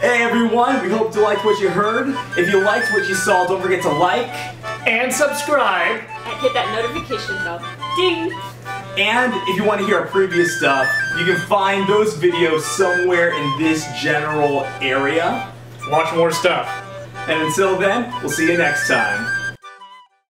Hey everyone, we hope you liked what you heard. If you liked what you saw, don't forget to like. And subscribe. And hit that notification bell. Ding! And if you want to hear our previous stuff, you can find those videos somewhere in this general area. Watch more stuff. And until then, we'll see you next time.